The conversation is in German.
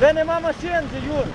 Да нема машин, Юр!